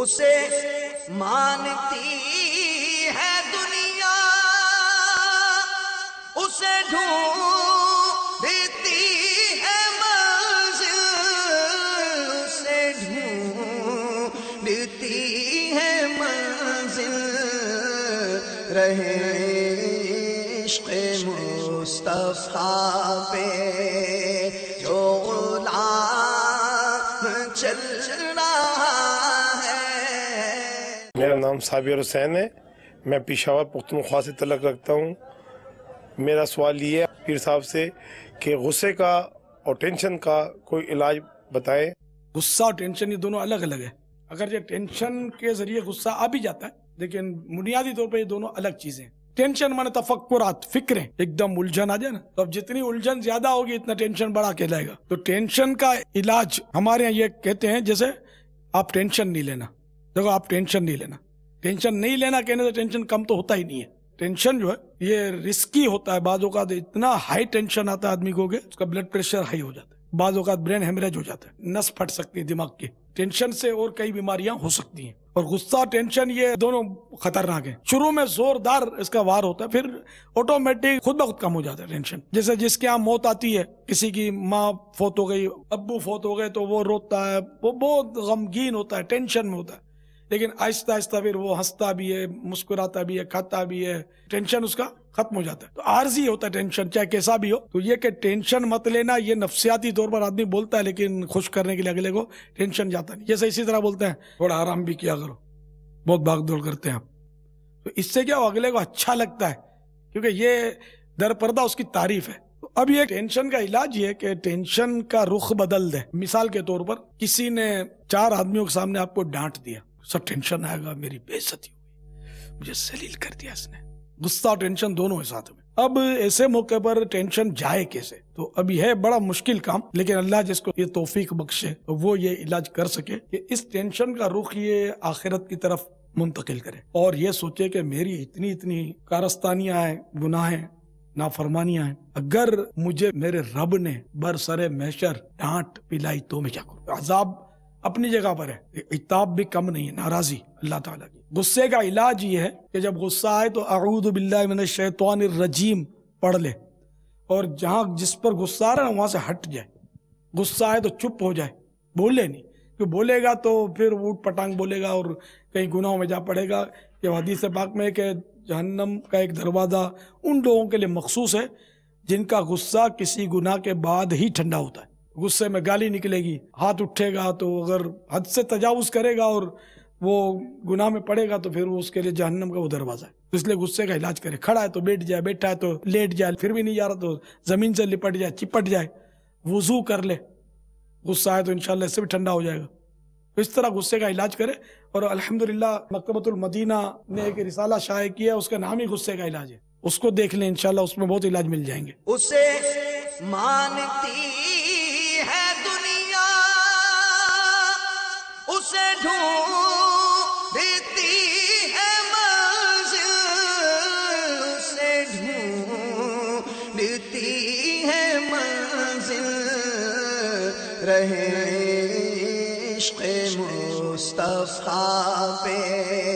اسے مانتی ہے دنیا، اسے ڈھونڈتی ہے منزل، اسے ڈھونڈتی ہے منزل۔ رہے عشق مصطفیٰ پہ میرا نام صابر حسین ہے۔ میں پشاور پختونخوا سے تعلق رکھتا ہوں۔ میرا سوال یہ ہے، پیر صاحب سے، کہ غصے کا اور ٹینشن کا کوئی علاج بتائیں۔ غصہ اور ٹینشن یہ دونوں الگ الگ ہے اگر یہ ٹینشن کے ذریعے غصہ آ بھی جاتا ہے، لیکن بنیادی طور پہ یہ دونوں الگ چیزیں ہیں۔ ٹینشن مانے تفکرات فکریں ایک دم الجھن آ جائے نا، تو اب جتنی الجھن زیادہ ہوگی، اتنا ٹینشن بڑا کہلائے گا۔ تو ٹینشن کا علاج ہمارے یہاں یہ کہتے ہیں، جیسے آپ ٹینشن نہیں لینا۔ دیکھو، آپ ٹینشن نہیں لینا۔ ٹینشن نہیں لینا کہنے سے ٹینشن کم تو ہوتا ہی نہیں ہے۔ ٹینشن جو ہے، یہ رسکی ہوتا ہے۔ بعض اوقات اتنا ہائی ٹینشن آتا ہے آدمی کو کہ اس کا بلڈ پریشر ہائی ہو جاتا ہے۔ بعض اوقات برین ہیمریج ہو جاتا ہے۔ نس پھٹ سکتی ہے دماغ کی۔ ٹینشن سے اور کئی بیماریاں ہو سکتی ہیں۔ اور غصہ، ٹینشن یہ دونوں خطرناک ہیں۔ شروع میں زوردار اس کا وار ہوتا ہے، پھر آٹومیٹک خود بخود کم ہو جاتا ہے ٹینشن۔ جیسے جس کے یہاں موت آتی ہے، کسی کی ماں فوت ہو گئی، ابو فوت ہو گئے تو وہ روتا ہے، وہ بہت غمگین ہوتا ہے، ٹینشن میں ہوتا ہے۔ لیکن آہستہ آہستہ پھر وہ ہنستا بھی ہے، مسکراتا بھی ہے، کھاتا بھی ہے، ٹینشن اس کا ختم ہو جاتا ہے۔ تو عارضی ہوتا ہے ٹینشن، چاہے کیسا بھی ہو۔ تو یہ کہ ٹینشن مت لینا، یہ نفسیاتی طور پر آدمی بولتا ہے، لیکن خوش کرنے کے لیے اگلے کو ٹینشن جاتا نہیں۔ جیسے اسی طرح بولتے ہیں، تھوڑا آرام بھی کیا کرو۔ بہت بھاگ دوڑ کرتے ہیں آپ۔ تو اس سے کیا ہو، اگلے کو اچھا لگتا ہے، کیونکہ یہ در پردہ اس کی تعریف ہے۔ اب یہ ٹینشن کا علاج یہ کہ ٹینشن کا رخ بدل دے مثال کے طور پر کسی نے چار آدمیوں کے سامنے آپ کو ڈانٹ دیا۔ سب ٹینشن آئے گا، میری بےزتی ہوئی۔ مجھے سلیل کر دیا اس نے۔ غصہ اور ٹینشن دونوں ہے ساتھ میں اب ایسے موقع پر ٹینشن جائے کیسے؟ تو اب یہ ہے بڑا مشکل کام، لیکن اللہ جس کو یہ توفیق بخشے، وہ یہ علاج کر سکے کہ اس ٹینشن کا رخ یہ آخرت کی طرف منتقل کرے۔ اور یہ سوچے کہ میری اتنی اتنی کارستانیاں ہیں، گناہیں، نافرمانیاں ہیں۔ اگر مجھے، میرے رب نے برسر محشر ڈانٹ پلائی تو میں کیا کروں؟ عذاب اپنی جگہ پر ہے۔ اتاب بھی کم نہیں ہے، ناراضی، اللہ تعالیٰ کی۔ غصے کا علاج یہ ہے کہ جب غصہ آئے تو اعوذ باللہ من الشیطان الرجیم پڑھ لے۔ اور جہاں جس پر غصہ آ رہا ہے وہاں سے ہٹ جائے۔ غصہ آئے تو چپ ہو جائے۔ بولے نہیں۔ کہ بولے گا تو پھر اوٹ پٹانگ بولے گا اور کہیں گناہوں میں جا پڑے گا۔ یہ حدیث پاک میں کہ جہنم کا ایک دروازہ ان لوگوں کے لیے مخصوص ہے جن کا غصہ کسی گناہ کے بعد ہی ٹھنڈا ہوتا ہے۔ غصے میں گالی نکلے گی، ہاتھ اٹھے گا تو اگر حد سے تجاوز کرے گا اور وہ گناہ میں پڑے گا تو پھر وہ اس کے لیے جہنم کا وہ دروازہ ہے۔ اس لیے غصے کا علاج کرے۔ کھڑا ہے تو بیٹھ جائے، بیٹھا ہے تو لیٹ جائے، پھر بھی نہیں جا رہا تو زمین سے لپٹ جائے، چپٹ جائے۔ وضو کر لے۔ غصہ آئے تو انشاءاللہ اس سے بھی ٹھنڈا ہو جائے گا۔ اس طرح غصے کا علاج کرے اور الحمدللہ مکتبۃ المدینہ نے ایک رسالہ شائع کیا، اس کا نام ہی غصے کا علاج ہے۔ اس کو دیکھ لیں، انشاءاللہ اس میں بہت علاج مل جائیں گے۔ اسے مانتی اسے ڈھونڈتی ہے منزل اسے ڈھونڈتی ہے منزل۔ رہے عشق مصطفیٰ پہ۔